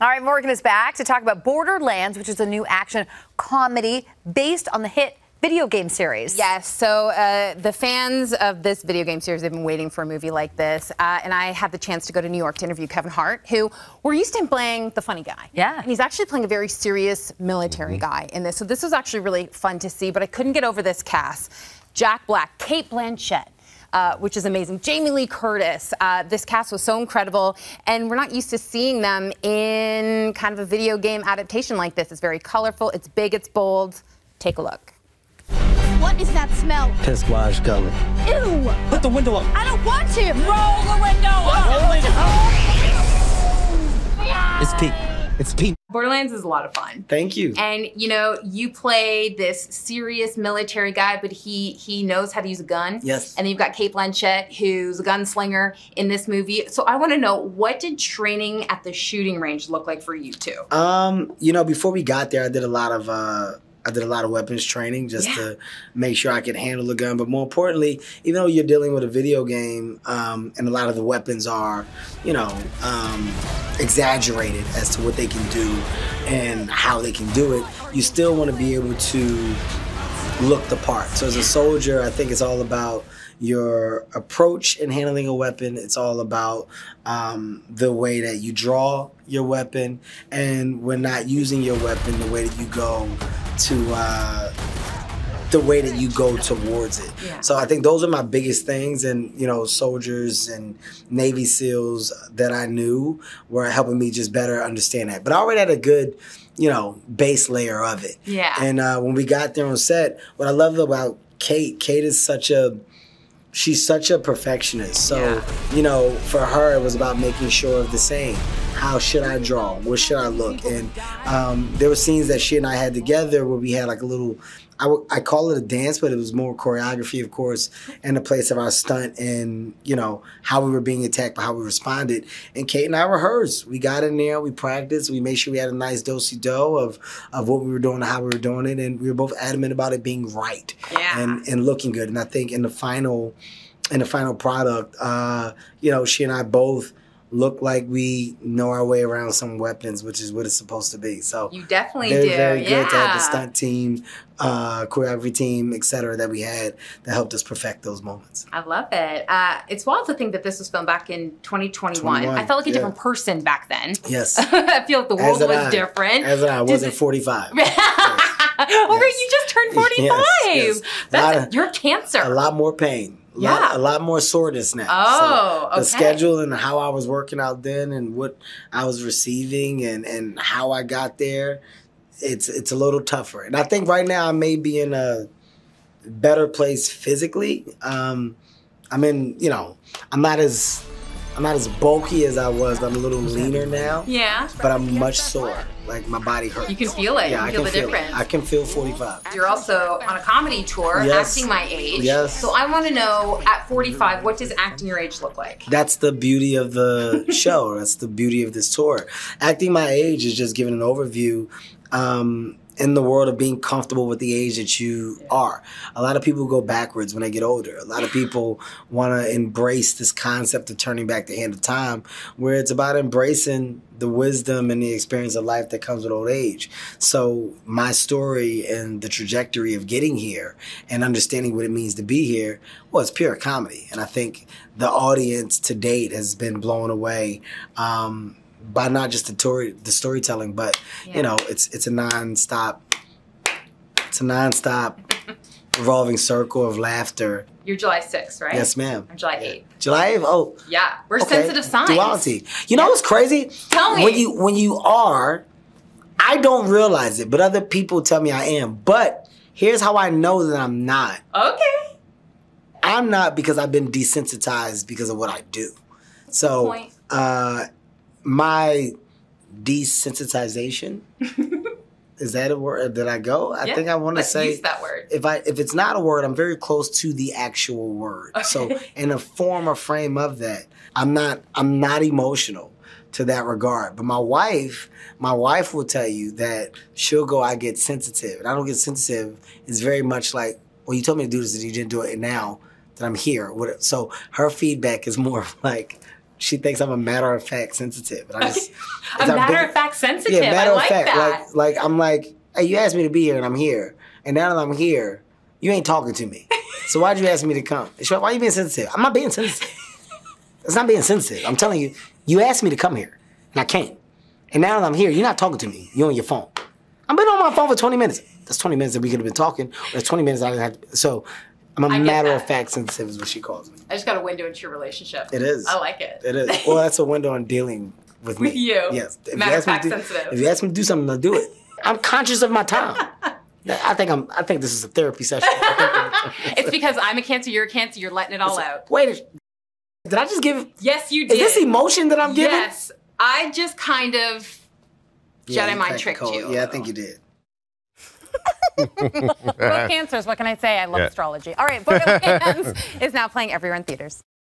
All right, Morgan is back to talk about Borderlands, which is a new action comedy based on the hit video game series. Yes. So uh, the fans of this video game series have been waiting for a movie like this, uh, and I had the chance to go to New York to interview Kevin Hart, who we're used to him playing the funny guy. Yeah. And he's actually playing a very serious military guy in this. So this was actually really fun to see. But I couldn't get over this cast: Jack Black, Cate Blanchett. Uh, which is amazing. Jamie Lee Curtis. Uh, this cast was so incredible, and we're not used to seeing them in kind of a video game adaptation like this. It's very colorful, it's big, it's bold. Take a look. What is that smell? Piss wash gully. Ew! Put the window up. I don't want to! Roll the window up! It's Pete. It's. Borderlands is a lot of fun. Thank you. And you know, you play this serious military guy, but he he knows how to use a gun. Yes. And then you've got Cate Blanchett, who's a gunslinger in this movie. So I want to know what did training at the shooting range look like for you two? Um, you know, before we got there, I did a lot of uh, I did a lot of weapons training just Yeah. to make sure I could handle the gun. But more importantly, even though you're dealing with a video game, um, and a lot of the weapons are, you know, um, exaggerated as to what they can do and how they can do it, you still want to be able to look the part. So as a soldier, I think it's all about your approach in handling a weapon. It's all about um, the way that you draw your weapon, and when not using your weapon, the way that you go to. Uh, the way that you go towards it. Yeah. So I think those are my biggest things, and you know, soldiers and Navy SEALs that I knew were helping me just better understand that. But I already had a good, you know, base layer of it. Yeah. And uh, when we got there on set, what I love about Cate, Cate is such a she's such a perfectionist. So, you know, for her, it was about making sure of the same. How should I draw? What should I look? And um, there were scenes that she and I had together where we had like a little, I, w- I call it a dance, but it was more choreography, of course, and the place of our stunt and, you know, how we were being attacked, but how we responded. And Cate and I rehearsed. We got in there, we practiced, we made sure we had a nice do-si-do of, of what we were doing and how we were doing it. And we were both adamant about it being right Yeah. and, and looking good. And I think in the final, in the final product, uh, you know, she and I both look like we know our way around some weapons, which is what it's supposed to be. So You definitely very, do. very good to have the stunt team, uh, choreography team, etc. that we had that helped us perfect those moments. I love it. Uh, it's wild to think that this was filmed back in 2021. 21, I felt like a yeah. different person back then. Yes. I feel like the world As was I. different. As I wasn't it- 45. oh, right, you just turned 45. Yes, yes. That's of- you're cancer. a lot more pain. A Yeah. lot, a lot more soreness now. Oh, the okay. schedule and how I was working out then and what I was receiving and, and how I got there, it's it's a little tougher. And I think right now I may be in a better place physically. Um, I'm in, you know, I'm not as I'm not as bulky as I was, but I'm a little leaner now. Yeah. But I'm much sore. Like my body hurts. You can feel it. Yeah, you I feel can the feel difference. it. I can feel 45. You're also on a comedy tour, Yes. acting my age. Yes. So I want to know, at 45, what does acting your age look like? That's the beauty of the show. That's the beauty of this tour. Acting my age is just giving an overview um, in the world of being comfortable with the age that you are. A lot of people go backwards when they get older. A lot of people want to embrace this concept of turning back the hand of time, where it's about embracing the wisdom and the experience of life that comes with old age. So my story and the trajectory of getting here and understanding what it means to be here, well, it's pure comedy. And I think the audience to date has been blown away um, by not just the story, the storytelling, but Yeah. you know, it's it's a nonstop, it's a nonstop revolving circle of laughter. You're July 6th, right? Yes, ma'am. I'm July 8th. July 8th, oh, Yeah. We're okay. sensitive signs. Duality. You know what's crazy? Tell me. When you when you are, I don't realize it, but other people tell me I am. But here's how I know that I'm not. Okay. I'm not because I've been desensitized because of what I do. So Point. uh my desensitization is that a word Did I go? I Yeah, think I want to say use that word. if I if it's not a word, I'm very close to the actual word. So in a form or frame of that, I'm not I'm not emotional to that regard. But my wife, my wife will tell you that she'll go, I get sensitive. And I don't get sensitive. It's very much like, well, you told me to do this and you didn't do it, and now that I'm here. What- So her feedback is more like, she thinks I'm a matter of fact sensitive. And I just, A matter big- of fact sensitive. Yeah, matter I of like fact. that. Like, like I'm like, hey, you asked me to be here, and I'm here. And now that I'm here, you ain't talking to me. So why'd you ask me to come? Like, Why you being sensitive? I'm not being sensitive. It's not being sensitive. I'm telling you, you asked me to come here, and I came. And now that I'm here, you're not talking to me. You're on your phone. I've been on my phone for 20 minutes. That's 20 minutes that we could have been talking. Or that's 20 minutes I didn't have to, So I'm a matter that. of fact sensitive is what she calls me. I just got a window into your relationship. It is. I like it. It is. Well, that's a window on dealing with me. With you. Yes. If Matter of me to fact do- sensitive. If you ask me to do something, I'll do it. I'm conscious of my time. I think I'm. I think this is a therapy session. It's because I'm a cancer, you're a cancer, you're letting it all out. Wait, a- did I just give? Yes, you did. Is this emotion that I'm giving? Yes. I just kind of Yeah, Jedi you mind tricked you. Yeah, I think you did. Both cancers. What can I say? I love Yeah. astrology. All right, Borderlands is now playing everywhere in theaters.